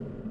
you